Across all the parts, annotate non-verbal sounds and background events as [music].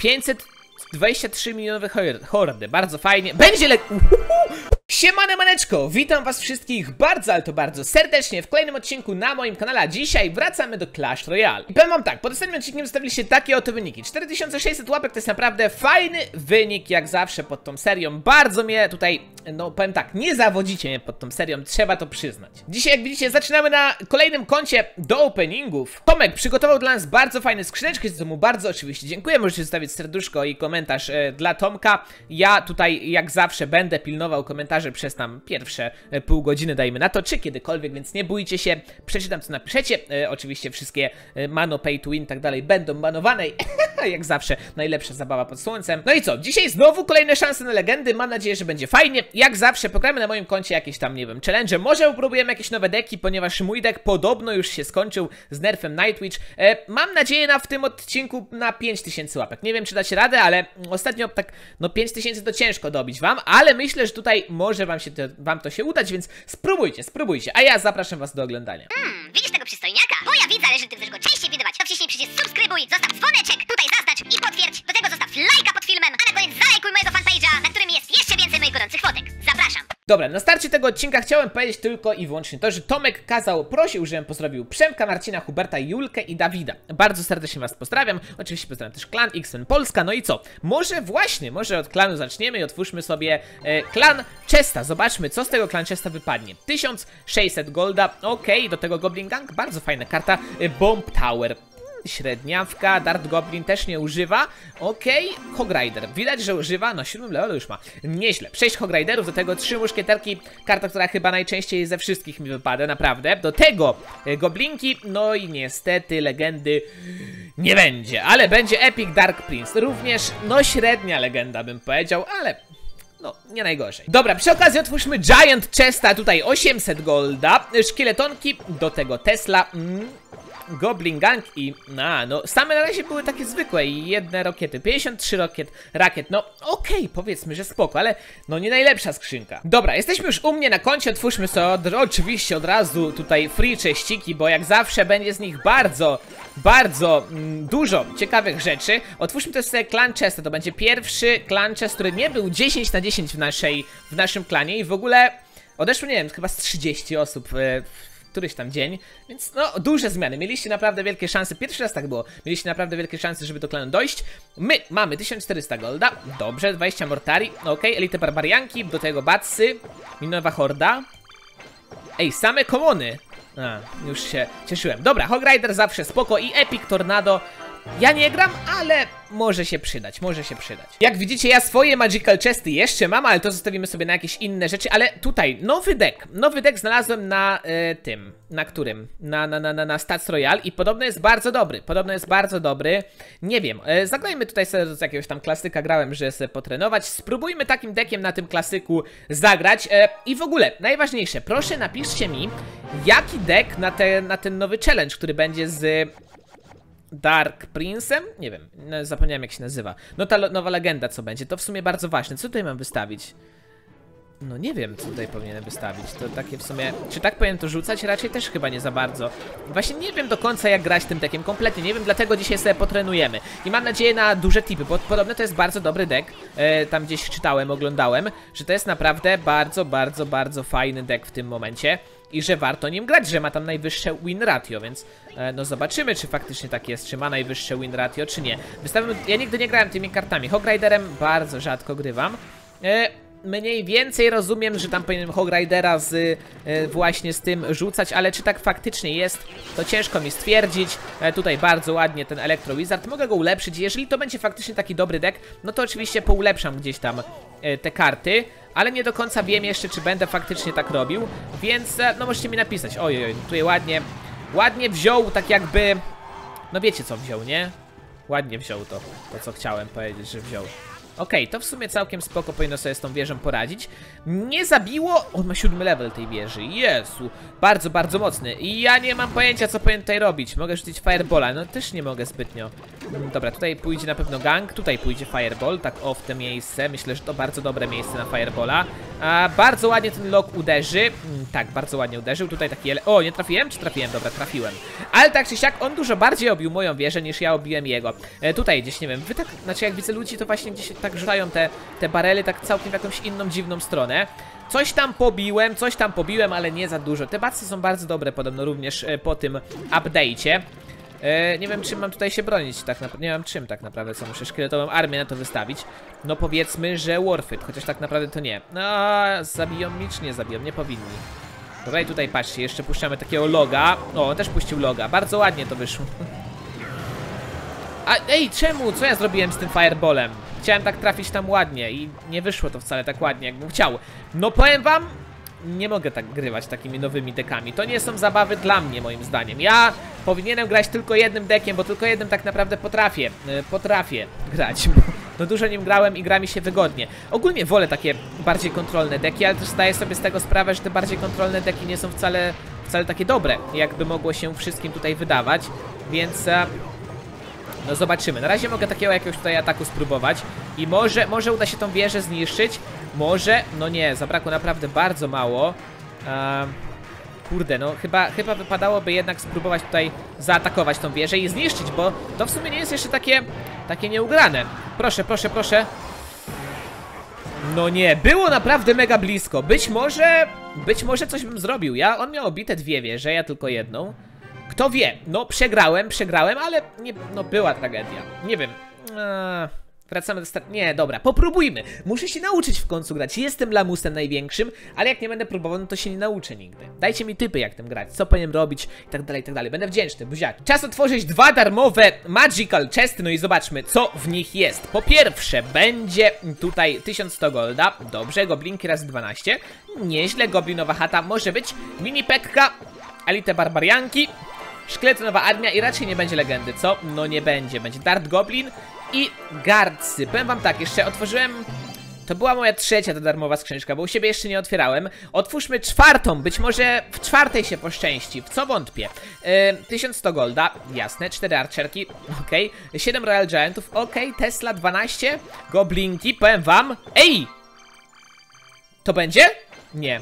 523 milionowe hor- hordy, bardzo fajnie. Będzie le... Siemane maneczko, witam was wszystkich bardzo, ale to bardzo serdecznie w kolejnym odcinku na moim kanale, dzisiaj wracamy do Clash Royale. I powiem wam tak, pod ostatnim odcinkiem zostawiliście takie oto wyniki, 4600 łapek to jest naprawdę fajny wynik, jak zawsze pod tą serią, bardzo mnie tutaj, no powiem tak, nie zawodzicie mnie pod tą serią, trzeba to przyznać. Dzisiaj jak widzicie zaczynamy na kolejnym koncie do openingów. Tomek przygotował dla nas bardzo fajne skrzyneczki, za co mu bardzo oczywiście dziękuję, możecie zostawić serduszko i komentarz e, dla Tomka. Ja tutaj jak zawsze będę pilnował komentarzy przez tam pierwsze e, pół godziny, dajmy na to, czy kiedykolwiek, więc nie bójcie się, przeczytam co napiszecie. E, oczywiście wszystkie e, mano, pay to win i tak dalej będą banowane i [laughs] jak zawsze najlepsza zabawa pod słońcem. No i co, dzisiaj znowu kolejne szanse na legendy, mam nadzieję, że będzie fajnie. Jak zawsze pogramy na moim koncie jakieś tam, nie wiem, challenge, może próbujemy jakieś nowe deki, ponieważ mój deck podobno już się skończył z nerfem Nightwitch. E, mam nadzieję na w tym odcinku na 5000 łapek. Nie wiem, czy dacie radę, ale ostatnio tak, no 5000 to ciężko dobić wam, ale myślę, że tutaj może wam, się to, wam to się udać, więc spróbujcie, spróbujcie, a ja zapraszam was do oglądania. Hmm, widzisz tego przystojniaka? Bo ja widzę, ale że ty chcesz go częściej widywać, to wciśnij przycisk subskrybuj, zostaw dzwoneczek, tutaj zaznacz i potwierdź. Do tego zostaw lajka pod filmem, a na koniec zalajkuj mojego fanpage'a, na którym jest jeszcze więcej moich gorących fotek. Dobra, na starcie tego odcinka chciałem powiedzieć tylko i wyłącznie to, że Tomek kazał, prosił, żebym pozdrowił Przemka, Marcina, Huberta, Julkę i Dawida. Bardzo serdecznie was pozdrawiam. Oczywiście pozdrawiam też klan Xmen Polska. No i co? Może właśnie, może od klanu zaczniemy i otwórzmy sobie e, klan Chesta. Zobaczmy, co z tego klan Chesta wypadnie. 1600 golda, okej, do tego Goblin Gang, bardzo fajna karta. E, Bomb Tower, Średniawka, Dart Goblin też nie używa. Okej, okay. Hog Rider. Widać, że używa, no 7 levelu już ma. Nieźle. 6 Hog Riderów, do tego 3 muszkieterki. Karta, która chyba najczęściej ze wszystkich mi wypada, naprawdę. Do tego e, Goblinki, no i niestety legendy nie będzie. Ale będzie Epic Dark Prince. Również, no średnia legenda bym powiedział, ale no, nie najgorzej. Dobra, przy okazji otwórzmy Giant Chesta, tutaj 800 golda, szkieletonki, do tego Tesla, mm, Goblin Gang i... A, no same na razie były takie zwykłe i jedne rakiety, 53 rakiet, rakiet, no okej, okay, powiedzmy, że spoko, ale no nie najlepsza skrzynka. Dobra, jesteśmy już u mnie na koncie, otwórzmy sobie od, oczywiście od razu tutaj free cześciki, bo jak zawsze będzie z nich bardzo, bardzo mm, dużo ciekawych rzeczy. Otwórzmy też sobie clan chest, to będzie pierwszy clan chest, który nie był 10 na 10 w naszej, w naszym klanie i w ogóle odeszło, nie wiem, chyba z 30 osób w któryś tam dzień, więc no, duże zmiany. Mieliście naprawdę wielkie szanse, pierwszy raz tak było, mieliście naprawdę wielkie szanse, żeby do klanu dojść. My mamy 1400 golda, dobrze, 20 mortari, ok, elite barbarianki, do tego batsy, minowa horda. Ej, same komony. A, już się cieszyłem. Dobra, Hog Rider zawsze spoko i Epic Tornado ja nie gram, ale może się przydać, może się przydać. Jak widzicie, ja swoje Magical Chesty jeszcze mam, ale to zostawimy sobie na jakieś inne rzeczy, ale tutaj nowy deck, nowy deck znalazłem na e, tym, na którym? Na, na, na, na, na Stats Royale i podobno jest bardzo dobry, podobno jest bardzo dobry, nie wiem, e, zagrajmy tutaj sobie z jakiegoś tam klasyka, grałem, żeby sobie potrenować, spróbujmy takim deckiem na tym klasyku zagrać e, i w ogóle, najważniejsze, proszę napiszcie mi, jaki deck na, te, na ten nowy challenge, który będzie z Dark Prince'em? Nie wiem, no, zapomniałem jak się nazywa. No ta nowa legenda co będzie, to w sumie bardzo ważne. Co tutaj mam wystawić? No nie wiem, co tutaj powinienem wystawić. To takie w sumie... Czy tak powinien to rzucać? Raczej też chyba nie za bardzo. Właśnie nie wiem do końca jak grać tym deckiem. Kompletnie nie wiem, dlatego dzisiaj sobie potrenujemy. I mam nadzieję na duże tipy, bo podobno to jest bardzo dobry deck. E, tam gdzieś czytałem, oglądałem, że to jest naprawdę bardzo, bardzo, bardzo fajny deck w tym momencie i że warto nim grać, że ma tam najwyższe win ratio, więc e, no zobaczymy, czy faktycznie tak jest, czy ma najwyższe win ratio, czy nie. Wystawiam, ja nigdy nie grałem tymi kartami, Hog Riderem bardzo rzadko grywam. E, mniej więcej rozumiem, że tam powinienem Hog Ridera z, e, właśnie z tym rzucać, ale czy tak faktycznie jest, to ciężko mi stwierdzić. E, tutaj bardzo ładnie ten Electro Wizard, mogę go ulepszyć, jeżeli to będzie faktycznie taki dobry deck, no to oczywiście poulepszam gdzieś tam e, te karty ale nie do końca wiem jeszcze, czy będę faktycznie tak robił, więc e, no możecie mi napisać. Ojej, oj, tutaj ładnie, ładnie wziął tak jakby, no wiecie co wziął, nie? Ładnie wziął to, to co chciałem powiedzieć, że wziął. Okej, to w sumie całkiem spoko powinno sobie z tą wieżą poradzić. Nie zabiło... On ma siódmy level tej wieży. Jezu. Bardzo, bardzo mocny. I ja nie mam pojęcia, co powinien tutaj robić. Mogę rzucić Firebola. No też nie mogę zbytnio. Mm, Dobra, tutaj pójdzie na pewno gang. Tutaj pójdzie Fireball. Tak o, w te miejsce. Myślę, że to bardzo dobre miejsce na Firebola. A, bardzo ładnie ten lok uderzy. Mm, Tak, bardzo ładnie uderzył. Tutaj taki... ele- O, nie trafiłem? Czy trafiłem? Dobra, trafiłem. Ale tak czy siak, on dużo bardziej obił moją wieżę, niż ja obiłem jego. E, tutaj gdzieś, nie wiem, wy tak... Znaczy, jak widzę ludzi, to właśnie gdzieś tak rzucają te, te barely tak całkiem w jakąś inną, dziwną stronę. Coś tam pobiłem, coś tam pobiłem, ale nie za dużo. Te bacy są bardzo dobre podobno również e, po tym update'cie. E, nie wiem czym mam tutaj się bronić tak naprawdę, nie mam czym tak naprawdę, co muszę szkieletową armię na to wystawić. No powiedzmy, że Warfit, chociaż tak naprawdę to nie. No, zabiją mi czy nie zabiją, nie powinni. Dobra i tutaj patrzcie, jeszcze puszczamy takiego loga. O, on też puścił loga, bardzo ładnie to wyszło. [laughs] A ej, czemu? Co ja zrobiłem z tym fireballem? Chciałem tak trafić tam ładnie i nie wyszło to wcale tak ładnie, jakbym chciał. No powiem wam, nie mogę tak grywać takimi nowymi dekami. To nie są zabawy dla mnie, moim zdaniem. Ja powinienem grać tylko jednym dekiem, bo tylko jednym tak naprawdę potrafię. y, Potrafię grać. No dużo nim grałem i gra mi się wygodnie. Ogólnie wolę takie bardziej kontrolne deki, ale też zdaję sobie z tego sprawę, że te bardziej kontrolne deki nie są wcale, wcale takie dobre, jakby mogło się wszystkim tutaj wydawać. Więc e, no zobaczymy. Na razie mogę takiego jakiegoś tutaj ataku spróbować. I może, może uda się tą wieżę zniszczyć. Może, no nie, zabrakło naprawdę bardzo mało. Ehm, kurde, no chyba, chyba wypadałoby jednak spróbować tutaj zaatakować tą wieżę i zniszczyć, bo to w sumie nie jest jeszcze takie, takie nieugrane. Proszę, proszę, proszę. No nie, było naprawdę mega blisko. Być może, być może coś bym zrobił. Ja, on miał obite dwie wieże, ja tylko jedną. Kto wie? No, przegrałem, przegrałem, ale nie, no była tragedia. Nie wiem. Eee, wracamy do start. Nie, dobra, popróbujmy. Muszę się nauczyć w końcu grać. Jestem lamusem największym, ale jak nie będę próbował, no to się nie nauczę nigdy. Dajcie mi typy, jak tym grać, co powinienem robić i tak dalej, i tak dalej. Będę wdzięczny, buziaki. Czas otworzyć dwa darmowe Magical Chesty, no i zobaczmy, co w nich jest. Po pierwsze, będzie tutaj 1100 golda. Dobrze, goblinki razy 12. Nieźle, goblinowa chata może być. Mini pekka, elite barbarianki. Szkieletowa armia i raczej nie będzie legendy, co? No nie będzie, będzie Dart Goblin i Gardcy. Powiem wam tak, jeszcze otworzyłem... To była moja trzecia ta darmowa skrzyneczka, bo u siebie jeszcze nie otwierałem. Otwórzmy czwartą, być może w czwartej się poszczęści, w co wątpię. Yy, 1100 golda, jasne, 4 archerki, okej. 7 Royal Giantów, okej. Tesla 12, Goblinki, powiem wam... Ej! To będzie? Nie.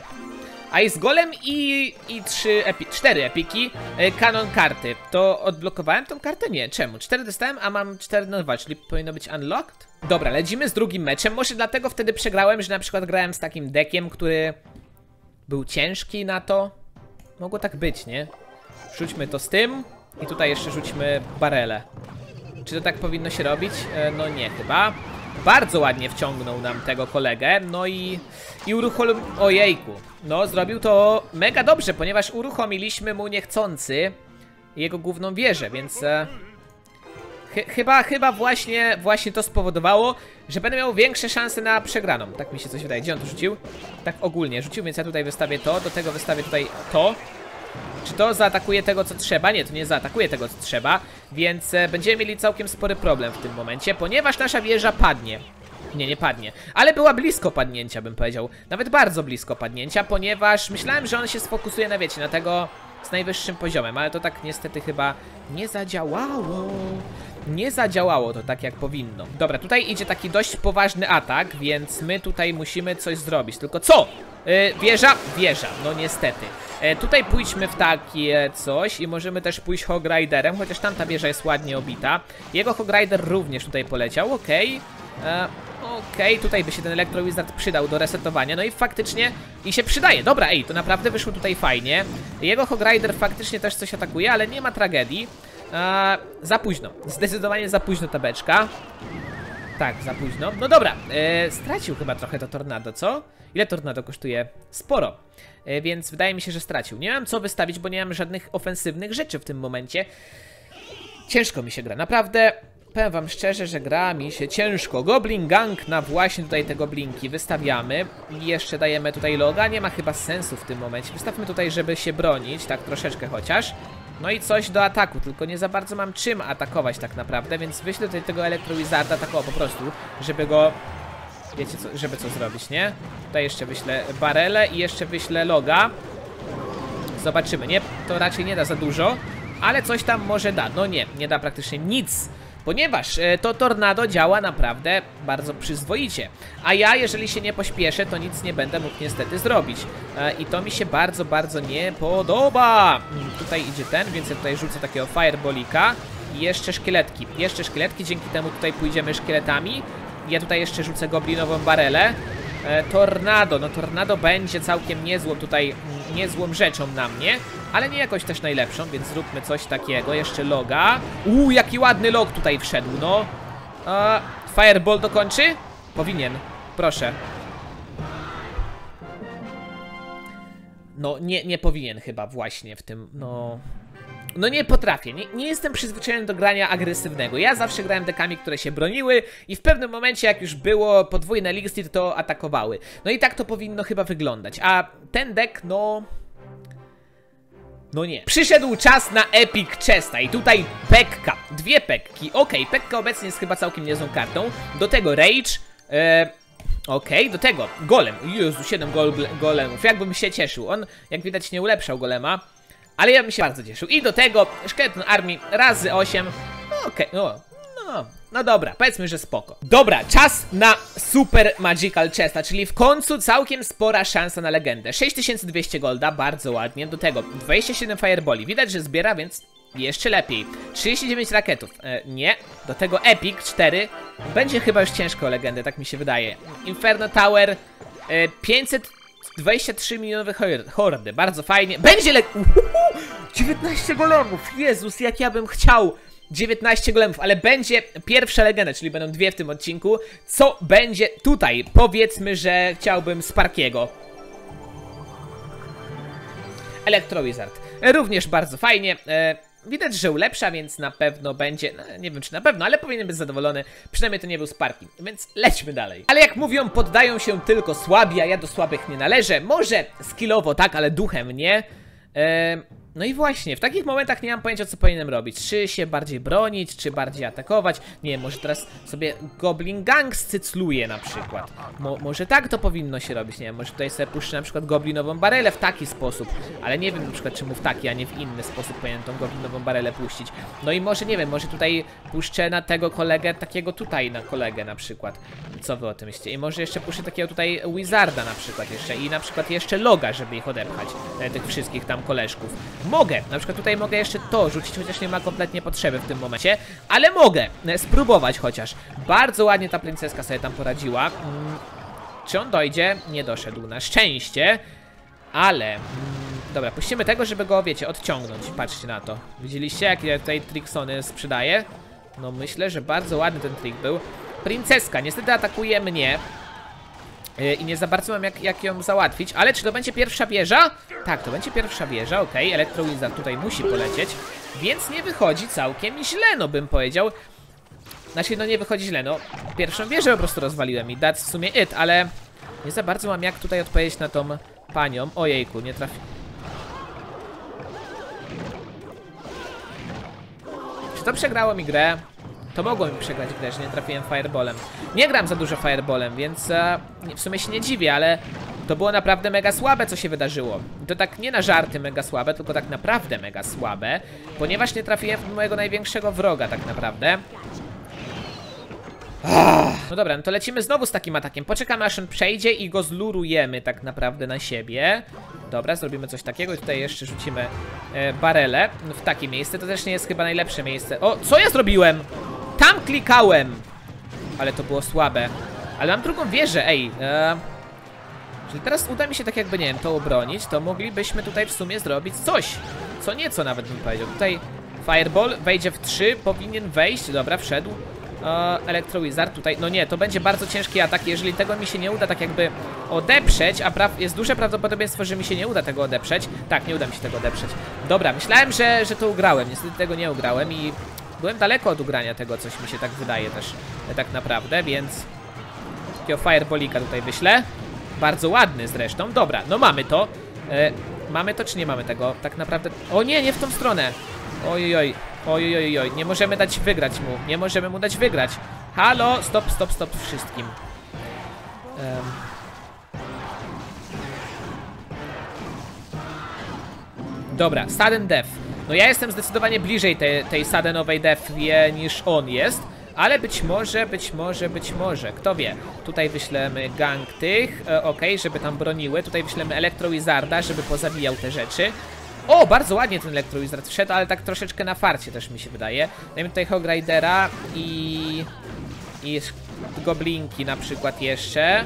Ice Golem i, i trzy epi, cztery epiki, e, kanon karty. To odblokowałem tą kartę? Nie, czemu? Cztery dostałem, a mam cztery no dwa, czyli powinno być unlocked? Dobra, lecimy z drugim meczem. Może dlatego wtedy przegrałem, że na przykład grałem z takim dekiem, który był ciężki na to. Mogło tak być, nie? Rzućmy to z tym i tutaj jeszcze rzućmy barele. Czy to tak powinno się robić? E, no nie, chyba. Bardzo ładnie wciągnął nam tego kolegę, no i, i uruchomił... Ojejku, no zrobił to mega dobrze, ponieważ uruchomiliśmy mu niechcący jego główną wieżę, więc... E, chy- chyba, chyba właśnie, właśnie to spowodowało, że będę miał większe szanse na przegraną. Tak mi się coś wydaje. Gdzie on to rzucił? Tak ogólnie rzucił, więc ja tutaj wystawię to, do tego wystawię tutaj to. Czy to zaatakuje tego, co trzeba? Nie, to nie zaatakuje tego, co trzeba, więc e, będziemy mieli całkiem spory problem w tym momencie, ponieważ nasza wieża padnie. Nie, nie padnie. Ale była blisko padnięcia, bym powiedział. Nawet bardzo blisko padnięcia, ponieważ myślałem, że on się sfokusuje na, wiecie, na tego z najwyższym poziomem, ale to tak niestety chyba nie zadziałało. Nie zadziałało to tak, jak powinno. Dobra, tutaj idzie taki dość poważny atak, więc my tutaj musimy coś zrobić. Tylko co? Yy, wieża? Wieża, no niestety. E, tutaj pójdźmy w takie coś i możemy też pójść Hog Riderem, chociaż tamta wieża jest ładnie obita. Jego Hog Rider również tutaj poleciał, okej. E, Okej, tutaj by się ten Electro Wizard przydał do resetowania, no i faktycznie i się przydaje. Dobra, ej, to naprawdę wyszło tutaj fajnie. Jego Hog Rider faktycznie też coś atakuje, ale nie ma tragedii. E, za późno, zdecydowanie za późno ta beczka. Tak, za późno. No dobra, e, stracił chyba trochę to tornado, co? Ile tornado kosztuje? Sporo. E, więc wydaje mi się, że stracił. Nie mam co wystawić, bo nie mam żadnych ofensywnych rzeczy w tym momencie. Ciężko mi się gra, naprawdę. Powiem wam szczerze, że gra mi się ciężko. Goblin Gang na właśnie tutaj te goblinki wystawiamy. I jeszcze dajemy tutaj loga. Nie ma chyba sensu w tym momencie. Wystawmy tutaj, żeby się bronić, tak troszeczkę chociaż. No i coś do ataku, tylko nie za bardzo mam czym atakować tak naprawdę, więc wyślę tutaj tego Electro Wizarda tak o, po prostu, żeby go Wiecie co, żeby co zrobić, nie? Tutaj jeszcze wyślę barele i jeszcze wyślę loga. Zobaczymy, nie? To raczej nie da za dużo, ale coś tam może da. No nie, nie da praktycznie nic. Ponieważ e, to tornado działa naprawdę bardzo przyzwoicie. A ja, jeżeli się nie pośpieszę, to nic nie będę mógł niestety zrobić. E, I to mi się bardzo, bardzo nie podoba. Mm, Tutaj idzie ten, więc ja tutaj rzucę takiego fireballika. I jeszcze szkieletki. Jeszcze szkieletki, dzięki temu tutaj pójdziemy szkieletami. Ja tutaj jeszcze rzucę goblinową barelę. E, tornado, no tornado będzie całkiem niezłą tutaj, niezłą rzeczą na mnie, ale nie jakoś też najlepszą, więc zróbmy coś takiego, jeszcze loga. Uuu, jaki ładny log tutaj wszedł, no. E, fireball dokończy? Powinien, proszę. No, nie, nie powinien chyba właśnie w tym, no... No nie potrafię, nie, nie jestem przyzwyczajony do grania agresywnego. Ja zawsze grałem dekami, które się broniły i w pewnym momencie, jak już było podwójne League to atakowały. No i tak to powinno chyba wyglądać. A ten dek, no... No nie. Przyszedł czas na Epic Chesta i tutaj Pekka. Dwie Pekki. Okej, Pekka obecnie jest chyba całkiem niezłą kartą. Do tego Rage. E, Okej, do tego Golem. Jezu, 7 gol golemów. Jakbym się cieszył. On, jak widać, nie ulepszał Golema. Ale ja bym się bardzo cieszył. I do tego szkieleton armii razy 8. No okej, no, no, no dobra, powiedzmy, że spoko. Dobra, czas na Super Magical Chesta, czyli w końcu całkiem spora szansa na legendę. 6200 golda, bardzo ładnie. Do tego 27 fireboli. Widać, że zbiera, więc jeszcze lepiej. 39 rakietów. E, nie. Do tego Epic 4. Będzie chyba już ciężko o legendę, tak mi się wydaje. Inferno Tower e, 500 23 milionowe hor- hordy, bardzo fajnie. Będzie le... Uhuhu! 19 golemów! Jezus, jak ja bym chciał 19 golemów, ale będzie pierwsza legenda, czyli będą dwie w tym odcinku. Co będzie tutaj? Powiedzmy, że chciałbym Sparkiego. Electro Wizard. Również bardzo fajnie. E, widać, że ulepsza, więc na pewno będzie. No, nie wiem czy na pewno, ale powinien być zadowolony. Przynajmniej to nie był Sparki. Więc lećmy dalej. Ale jak mówią, poddają się tylko słabi, a ja do słabych nie należę. Może skillowo tak, ale duchem nie. E, no i właśnie, w takich momentach nie mam pojęcia, co powinienem robić. Czy się bardziej bronić, czy bardziej atakować. Nie wiem, może teraz sobie Goblin Gang scycluję na przykład. Mo może tak to powinno się robić, nie wiem, może tutaj sobie puszczę na przykład Goblinową barelę w taki sposób. Ale nie wiem na przykład, czemu w taki, a nie w inny sposób powinienem tą Goblinową barelę puścić. No i może, nie wiem, może tutaj puszczę na tego kolegę, takiego tutaj na kolegę na przykład. Co wy o tym myślicie? I może jeszcze puszczę takiego tutaj Wizarda na przykład jeszcze i na przykład jeszcze Loga, żeby ich odepchać, e, tych wszystkich tam koleżków. Mogę, na przykład tutaj mogę jeszcze to rzucić, chociaż nie ma kompletnie potrzeby w tym momencie, ale mogę e, spróbować chociaż. Bardzo ładnie ta princeska sobie tam poradziła. Mm, czy on dojdzie? Nie doszedł, na szczęście. Ale, mm, dobra, puścimy tego, żeby go, wiecie, odciągnąć. Patrzcie na to. Widzieliście, jakie tutaj tricksony sprzedaje? No myślę, że bardzo ładny ten trik był. Princeska niestety atakuje mnie. Yy, I nie za bardzo mam jak, jak ją załatwić, ale czy to będzie pierwsza wieża? Tak, to będzie pierwsza wieża, okej, okay. Electro Wizard tutaj musi polecieć, więc nie wychodzi całkiem źle, no bym powiedział. Znaczy, no nie wychodzi źle, no pierwszą wieżę po prostu rozwaliłem i that's w sumie it, ale nie za bardzo mam jak tutaj odpowiedzieć na tą panią. Ojejku, nie trafi... Czy to przegrało mi grę? To mogło mi przegrać grę, że nie trafiłem fireballem. Nie gram za dużo fireballem, więc e, w sumie się nie dziwię, ale to było naprawdę mega słabe, co się wydarzyło. To tak nie na żarty mega słabe, tylko tak naprawdę mega słabe, ponieważ nie trafiłem w mojego największego wroga tak naprawdę. No dobra, no to lecimy znowu z takim atakiem. Poczekamy aż on przejdzie i go zlurujemy tak naprawdę na siebie. Dobra, zrobimy coś takiego i tutaj jeszcze rzucimy e, barele w takie miejsce. To też nie jest chyba najlepsze miejsce. O, co ja zrobiłem? Tam klikałem! Ale to było słabe. Ale mam drugą wieżę, ej. E, teraz uda mi się tak jakby, nie wiem, to obronić, to moglibyśmy tutaj w sumie zrobić coś. Co nieco nawet bym powiedział. Tutaj Fireball wejdzie w 3, powinien wejść. Dobra, wszedł. E, Electro Wizard tutaj, no nie, to będzie bardzo ciężki atak, jeżeli tego mi się nie uda tak jakby odeprzeć, a pra jest duże prawdopodobieństwo, że mi się nie uda tego odeprzeć. Tak, nie uda mi się tego odeprzeć. Dobra, myślałem, że, że to ugrałem, niestety tego nie ugrałem i byłem daleko od ugrania tego, coś mi się tak wydaje też e, tak naprawdę, więc takiego fireballika tutaj wyślę. Bardzo ładny zresztą. Dobra, no mamy to. E, mamy to czy nie mamy tego? Tak naprawdę... O nie, nie w tą stronę. Oj, oj, oj, nie możemy dać wygrać mu. Nie możemy mu dać wygrać. Halo, stop, stop, stop wszystkim. Em. Dobra, sudden death. No ja jestem zdecydowanie bliżej tej, tej suddenowej death niż on jest. Ale być może, być może, być może, kto wie. Tutaj wyślemy gang tych, e, okej, żeby tam broniły. Tutaj wyślemy Electro Wizarda, żeby pozabijał te rzeczy. O, bardzo ładnie ten Electro Wizard wszedł, ale tak troszeczkę na farcie też mi się wydaje. Dajmy tutaj Hog Ridera i... i Goblinki na przykład jeszcze.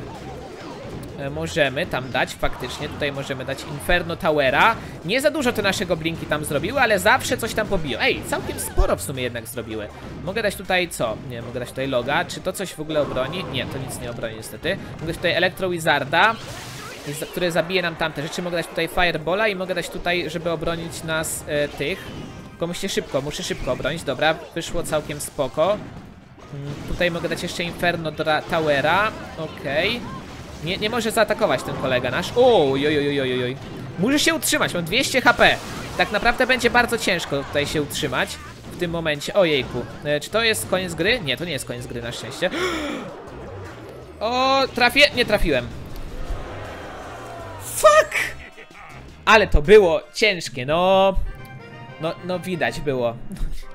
E, Możemy tam dać, faktycznie, tutaj możemy dać Inferno Towera. Nie za dużo te nasze goblinki tam zrobiły, ale zawsze coś tam pobiją. Ej, całkiem sporo w sumie jednak zrobiły. Mogę dać tutaj co? Nie, mogę dać tutaj Loga. Czy to coś w ogóle obroni? Nie, to nic nie obroni niestety. Mogę dać tutaj Electro Wizarda, za- który zabije nam tamte rzeczy. Mogę dać tutaj Firebola i mogę dać tutaj, żeby obronić nas e, tych. Tylko musicie szybko, muszę szybko obronić. Dobra, wyszło całkiem spoko. Mm, Tutaj mogę dać jeszcze Inferno Towera. Okej. Nie, nie może zaatakować ten kolega nasz. Oj, oj, oj, oj, oj, oj. Muszę się utrzymać, mam 200 HP. Tak naprawdę będzie bardzo ciężko tutaj się utrzymać w tym momencie. Ojejku. E, czy to jest koniec gry? Nie, to nie jest koniec gry na szczęście. [gasps] O, trafię? Nie trafiłem. Fuck! Ale to było ciężkie, no... No, no widać było. [laughs]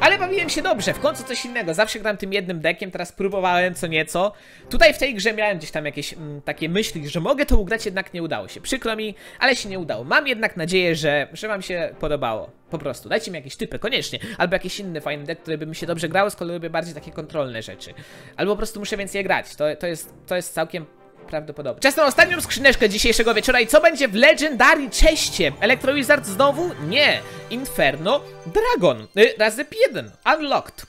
Ale bawiłem się dobrze, w końcu coś innego. Zawsze gram tym jednym deckiem, teraz próbowałem co nieco. Tutaj w tej grze miałem gdzieś tam jakieś mm, takie myśli, że mogę to ugrać, jednak nie udało się. Przykro mi, ale się nie udało. Mam jednak nadzieję, że, że wam się podobało. Po prostu, dajcie mi jakieś typy, koniecznie. Albo jakiś inny fajny deck, który by mi się dobrze grało, kolei lubię bardziej takie kontrolne rzeczy. Albo po prostu muszę więcej grać. To, to, jest, to jest całkiem prawdopodobne. Czas na ostatnią skrzyneczkę dzisiejszego wieczora i co będzie w Legendary Czeście? Electro Wizard znowu? Nie. Inferno Dragon. Y, razy 1. Unlocked.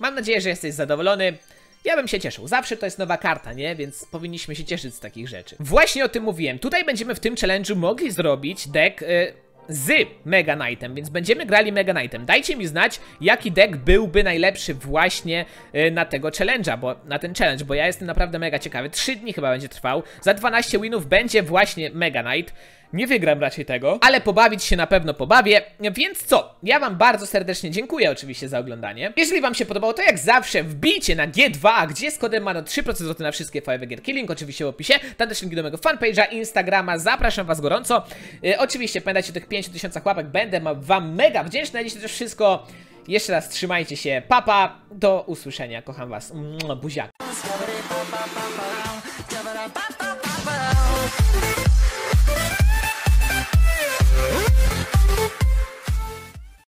Mam nadzieję, że jesteś zadowolony. Ja bym się cieszył. Zawsze to jest nowa karta, nie? Więc powinniśmy się cieszyć z takich rzeczy. Właśnie o tym mówiłem. Tutaj będziemy w tym challenge'u mogli zrobić deck... Y z Mega Knightem, więc będziemy grali Mega Knightem. Dajcie mi znać, jaki deck byłby najlepszy właśnie y, na tego challenge'a, bo na ten challenge, bo ja jestem naprawdę mega ciekawy. 3 dni chyba będzie trwał. Za 12 winów będzie właśnie Mega Knight. Nie wygram raczej tego, ale pobawić się na pewno pobawię. Więc co? Ja wam bardzo serdecznie dziękuję oczywiście za oglądanie. Jeżeli wam się podobało, to jak zawsze wbijcie na G2, gdzie z kodem MANO 3% zwrotu na wszystkie fajne gierki. Link oczywiście w opisie. Tam też link do mojego fanpage'a, Instagrama. Zapraszam was gorąco. E, oczywiście pamiętajcie o tych 5000 łapek. Będę wam mega wdzięczny. To już wszystko. Jeszcze raz trzymajcie się. Papa. Do usłyszenia. Kocham was. Buziak.